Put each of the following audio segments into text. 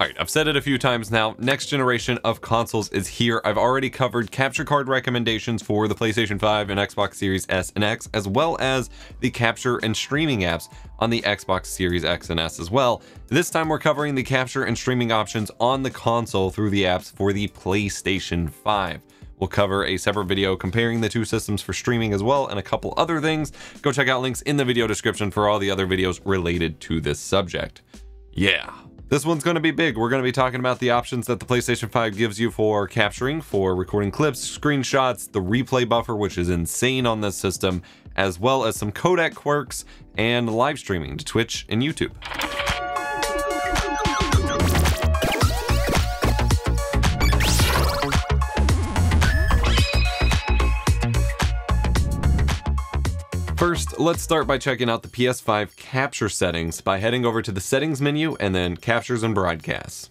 Alright, I've said it a few times now, next generation of consoles is here. I've already covered capture card recommendations for the PlayStation 5 and Xbox Series S and X, as well as the capture and streaming apps on the Xbox Series X and S as well. This time we're covering the capture and streaming options on the console through the apps for the PlayStation 5. We'll cover a separate video comparing the two systems for streaming as well and a couple other things. Go check out links in the video description for all the other videos related to this subject. Yeah, this one's going to be big. We're going to be talking about the options that the PlayStation 5 gives you for capturing, for recording clips, screenshots, the replay buffer, which is insane on this system, as well as some codec quirks and live streaming to Twitch and YouTube. First, let's start by checking out the PS5 capture settings by heading over to the settings menu and then captures and broadcasts.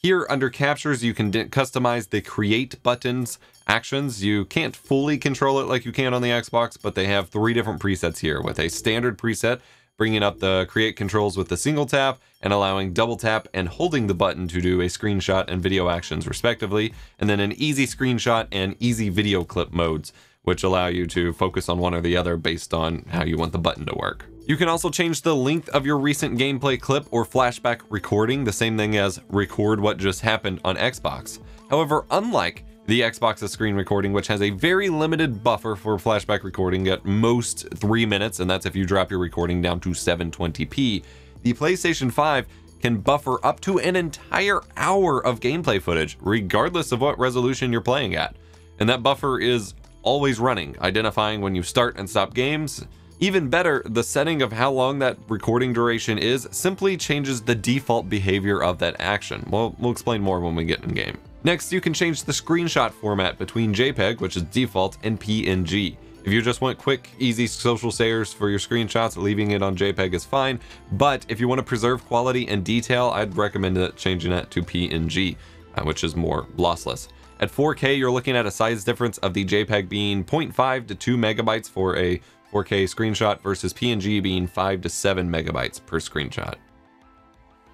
Here under captures, you can customize the create buttons actions. You can't fully control it like you can on the Xbox, but they have three different presets here with a standard preset bringing up the create controls with the single tap and allowing double tap and holding the button to do a screenshot and video actions respectively, and then an easy screenshot and easy video clip modes which allow you to focus on one or the other based on how you want the button to work. You can also change the length of your recent gameplay clip or flashback recording, the same thing as record what just happened on Xbox. However, unlike the Xbox's screen recording, which has a very limited buffer for flashback recording at most three minutes, and that's if you drop your recording down to 720p, the PlayStation 5 can buffer up to an entire hour of gameplay footage, regardless of what resolution you're playing at. And that buffer is always running, identifying when you start and stop games. Even better, the setting of how long that recording duration is simply changes the default behavior of that action. Well, we'll explain more when we get in game. Next, you can change the screenshot format between JPEG, which is default, and PNG. If you just want quick, easy social shares for your screenshots, leaving it on JPEG is fine. But if you want to preserve quality and detail, I'd recommend changing it to PNG, uh, which is more lossless. At 4K, you're looking at a size difference of the JPEG being 0.5 to 2 megabytes for a 4K screenshot versus PNG being 5 to 7 megabytes per screenshot.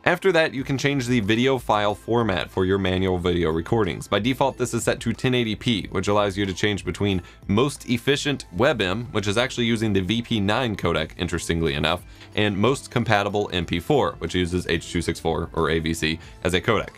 After that, you can change the video file format for your manual video recordings. By default, this is set to 1080p, which allows you to change between most efficient WebM, which is actually using the VP9 codec, interestingly enough, and most compatible MP4, which uses H.264 or AVC as a codec.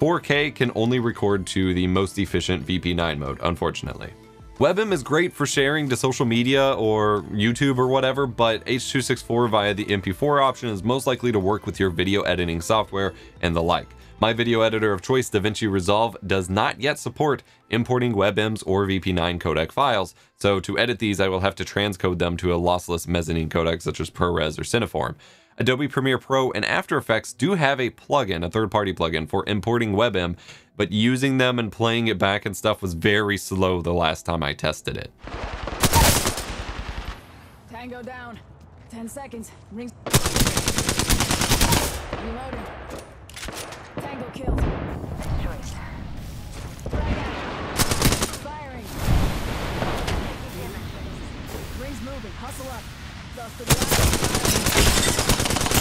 4K can only record to the most efficient VP9 mode, unfortunately. WebM is great for sharing to social media or YouTube or whatever, but H.264 via the MP4 option is most likely to work with your video editing software and the like. My video editor of choice, DaVinci Resolve, does not yet support importing WebMs or VP9 codec files, so to edit these I will have to transcode them to a lossless mezzanine codec such as ProRes or Cineform. Adobe Premiere Pro and After Effects do have a plugin, a third-party plugin for importing WebM, but using them and playing it back and stuff was very slow the last time I tested it. Tango down. 10 seconds. Ring. Reloading. Tango killed. Choice. Firing. Rings moving. Hustle up.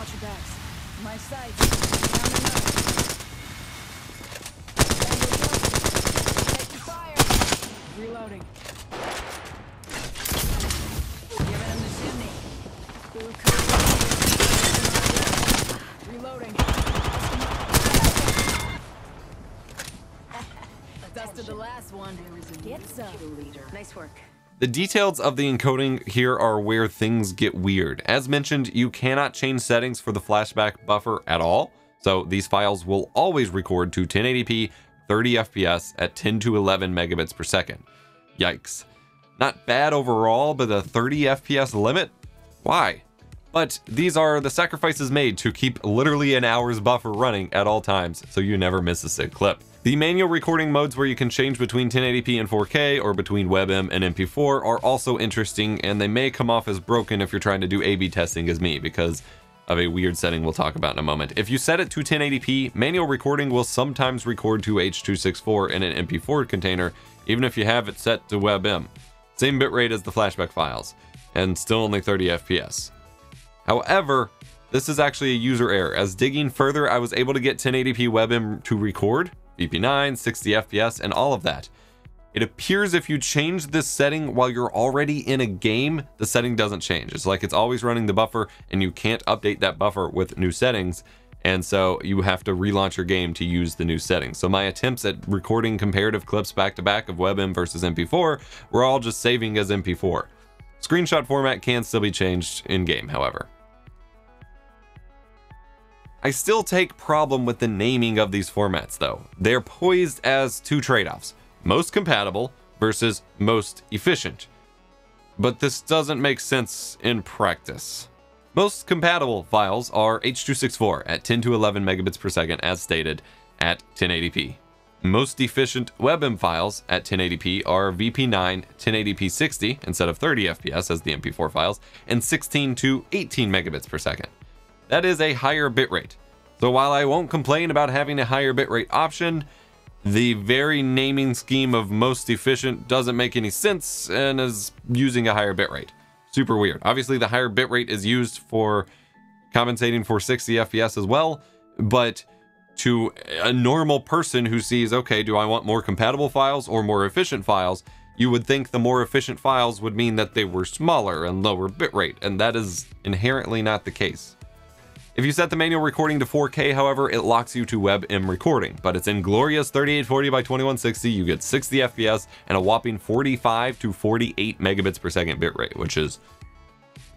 Lost the Reloading. Giving him the chimney. Reloading. Dusted the last one. Get some. Nice work. The details of the encoding here are where things get weird. As mentioned, you cannot change settings for the flashback buffer at all, so these files will always record to 1080p 30 FPS at 10 to 11 megabits per second. Yikes. Not bad overall, but a 30 FPS limit? Why? But these are the sacrifices made to keep literally an hour's buffer running at all times, so you never miss a sick clip. The manual recording modes where you can change between 1080p and 4K or between WebM and MP4 are also interesting and they may come off as broken if you're trying to do A-B testing as me because of a weird setting we'll talk about in a moment. If you set it to 1080p, manual recording will sometimes record to H.264 in an MP4 container, even if you have it set to WebM. Same bitrate as the flashback files, and still only 30 FPS. However, this is actually a user error, as digging further I was able to get 1080p WebM to record, VP9, 60 FPS, and all of that. It appears if you change this setting while you're already in a game, the setting doesn't change. It's like it's always running the buffer and you can't update that buffer with new settings. And so you have to relaunch your game to use the new settings. So my attempts at recording comparative clips back to back of WebM versus MP4 were all just saving as MP4. Screenshot format can still be changed in game, however. I still take problem with the naming of these formats though. They're poised as two trade-offs most compatible versus most efficient. But this doesn't make sense in practice. Most compatible files are H.264 at 10 to 11 megabits per second as stated at 1080p. Most efficient WebM files at 1080p are VP9 1080p 60 instead of 30 FPS as the MP4 files, and 16 to 18 megabits per second. That is a higher bitrate. So while I won't complain about having a higher bitrate option, the very naming scheme of most efficient doesn't make any sense and is using a higher bitrate. Super weird. Obviously, the higher bitrate is used for compensating for 60 FPS as well, but to a normal person who sees, okay, do I want more compatible files or more efficient files? You would think the more efficient files would mean that they were smaller and lower bitrate, and that is inherently not the case. If you set the manual recording to 4K, however, it locks you to WebM recording, but it's in glorious 3840 by 2160. You get 60 FPS and a whopping 45 to 48 megabits per second bitrate, which is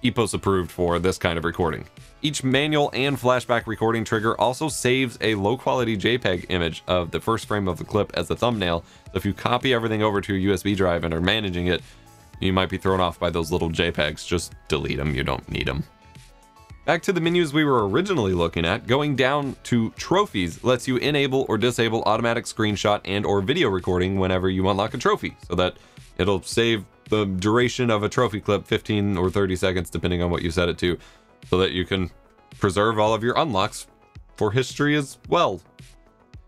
EPOS approved for this kind of recording. Each manual and flashback recording trigger also saves a low quality JPEG image of the first frame of the clip as the thumbnail. So if you copy everything over to a USB drive and are managing it, you might be thrown off by those little JPEGs. Just delete them, you don't need them. Back to the menus we were originally looking at, going down to trophies lets you enable or disable automatic screenshot and or video recording whenever you unlock a trophy so that it'll save the duration of a trophy clip 15 or 30 seconds depending on what you set it to so that you can preserve all of your unlocks for history as well.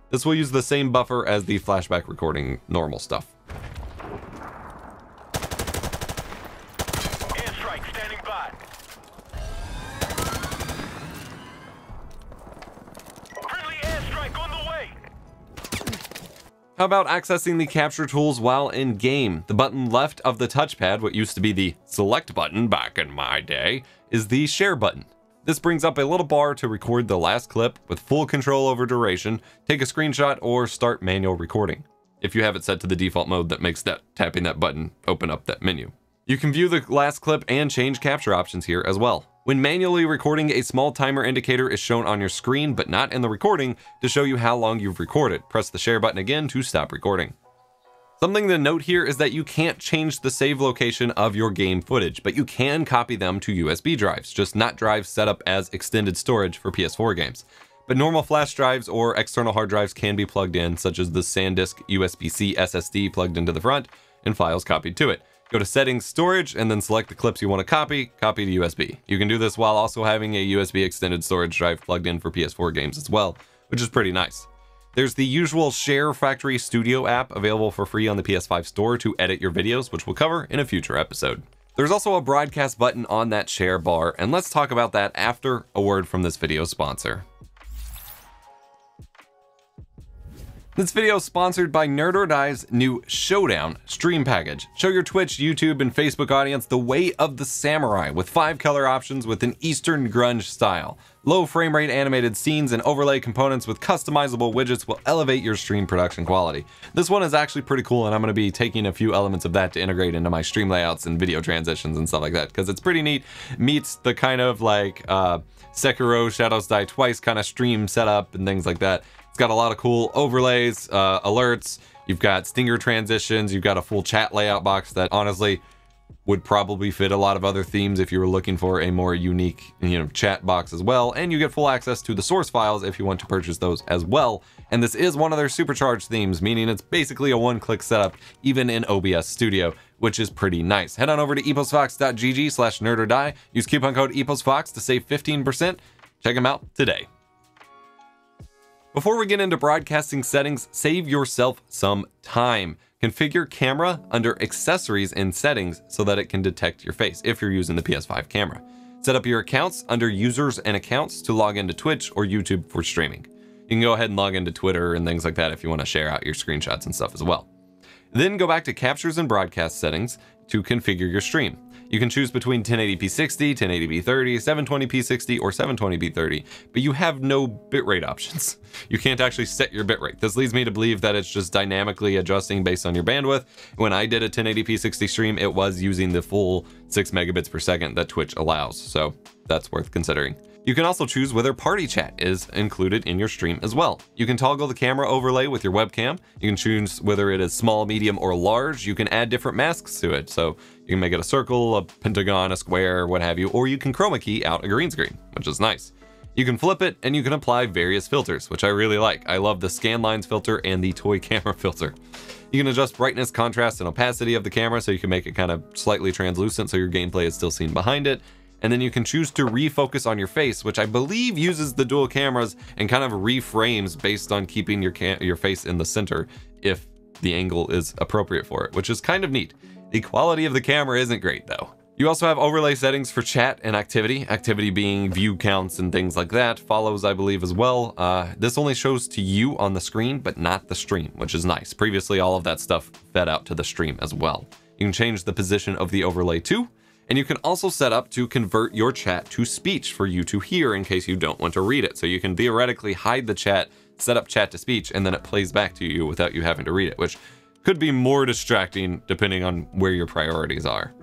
This will use the same buffer as the flashback recording normal stuff. How about accessing the capture tools while in game? The button left of the touchpad, what used to be the select button back in my day, is the share button. This brings up a little bar to record the last clip with full control over duration, take a screenshot, or start manual recording. If you have it set to the default mode that makes that tapping that button open up that menu. You can view the last clip and change capture options here as well. When manually recording, a small timer indicator is shown on your screen, but not in the recording, to show you how long you've recorded. Press the share button again to stop recording. Something to note here is that you can't change the save location of your game footage, but you can copy them to USB drives, just not drives set up as extended storage for PS4 games. But normal flash drives or external hard drives can be plugged in, such as the SanDisk USB-C SSD plugged into the front, and files copied to it. Go to settings, storage, and then select the clips you want to copy, copy to USB. You can do this while also having a USB extended storage drive plugged in for PS4 games as well, which is pretty nice. There's the usual Share Factory Studio app available for free on the PS5 store to edit your videos, which we'll cover in a future episode. There's also a broadcast button on that share bar, and let's talk about that after a word from this video sponsor. This video is sponsored by Nerd or Die's new Showdown stream package. Show your Twitch, YouTube, and Facebook audience the way of the samurai with five color options with an Eastern grunge style. Low frame rate animated scenes and overlay components with customizable widgets will elevate your stream production quality. This one is actually pretty cool and I'm going to be taking a few elements of that to integrate into my stream layouts and video transitions and stuff like that because it's pretty neat. Meets the kind of like uh, Sekiro Shadows Die Twice kind of stream setup and things like that. It's got a lot of cool overlays, uh, alerts. You've got stinger transitions. You've got a full chat layout box that honestly would probably fit a lot of other themes if you were looking for a more unique, you know, chat box as well. And you get full access to the source files if you want to purchase those as well. And this is one of their supercharged themes, meaning it's basically a one-click setup, even in OBS Studio, which is pretty nice. Head on over to eposvox.gg slash nerd or die. Use coupon code eposvox to save 15%. Check them out today. Before we get into broadcasting settings, save yourself some time. Configure camera under accessories and settings so that it can detect your face if you're using the PS5 camera. Set up your accounts under users and accounts to log into Twitch or YouTube for streaming. You can go ahead and log into Twitter and things like that if you want to share out your screenshots and stuff as well. Then go back to captures and broadcast settings to configure your stream. You can choose between 1080p 60, 1080p 30, 720p 60, or 720p 30, but you have no bitrate options. You can't actually set your bitrate. This leads me to believe that it's just dynamically adjusting based on your bandwidth. When I did a 1080p 60 stream, it was using the full 6 megabits per second that Twitch allows, so that's worth considering. You can also choose whether party chat is included in your stream as well. You can toggle the camera overlay with your webcam. You can choose whether it is small, medium, or large. You can add different masks to it. So you can make it a circle, a pentagon, a square, what have you, or you can chroma key out a green screen, which is nice. You can flip it and you can apply various filters, which I really like. I love the scan lines filter and the toy camera filter. You can adjust brightness, contrast, and opacity of the camera so you can make it kind of slightly translucent so your gameplay is still seen behind it and then you can choose to refocus on your face, which I believe uses the dual cameras and kind of reframes based on keeping your your face in the center if the angle is appropriate for it, which is kind of neat. The quality of the camera isn't great though. You also have overlay settings for chat and activity, activity being view counts and things like that, follows I believe as well. Uh, this only shows to you on the screen, but not the stream, which is nice. Previously, all of that stuff fed out to the stream as well. You can change the position of the overlay too, and you can also set up to convert your chat to speech for you to hear in case you don't want to read it. So you can theoretically hide the chat, set up chat to speech, and then it plays back to you without you having to read it, which could be more distracting depending on where your priorities are.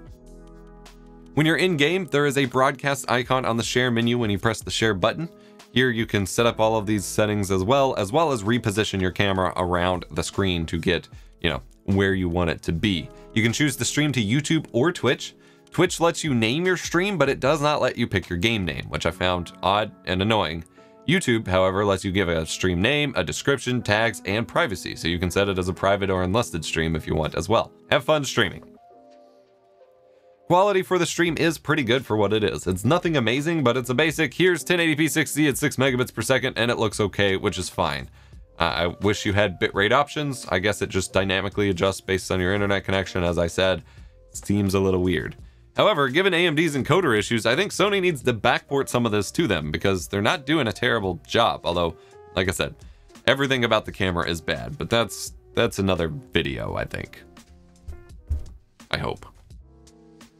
When you're in game, there is a broadcast icon on the share menu when you press the share button. Here you can set up all of these settings as well, as well as reposition your camera around the screen to get, you know, where you want it to be. You can choose to stream to YouTube or Twitch. Twitch lets you name your stream, but it does not let you pick your game name, which I found odd and annoying. YouTube, however, lets you give a stream name, a description, tags, and privacy, so you can set it as a private or unlisted stream if you want as well. Have fun streaming. Quality for the stream is pretty good for what it is. It's nothing amazing, but it's a basic, here's 1080p 60 at 6 megabits per second, and it looks okay, which is fine. Uh, I wish you had bitrate options. I guess it just dynamically adjusts based on your internet connection, as I said. Seems a little weird. However, given AMD's encoder issues, I think Sony needs to backport some of this to them because they're not doing a terrible job. Although, like I said, everything about the camera is bad, but that's that's another video, I think. I hope.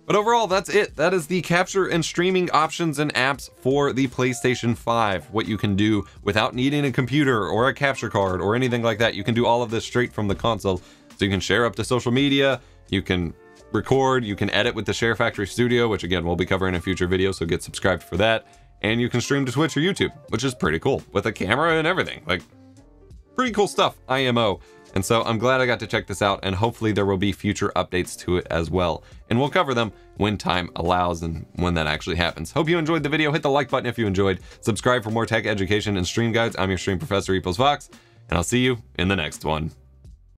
But overall, that's it. That is the capture and streaming options and apps for the PlayStation 5. What you can do without needing a computer or a capture card or anything like that. You can do all of this straight from the console. So you can share up to social media. You can record, you can edit with the Share Factory Studio, which again we'll be covering in a future video, so get subscribed for that. And you can stream to Twitch or YouTube, which is pretty cool, with a camera and everything. Like, pretty cool stuff, IMO. And so I'm glad I got to check this out, and hopefully there will be future updates to it as well. And we'll cover them when time allows and when that actually happens. Hope you enjoyed the video. Hit the like button if you enjoyed. Subscribe for more tech education and stream guides. I'm your stream professor, Epos Vox, and I'll see you in the next one.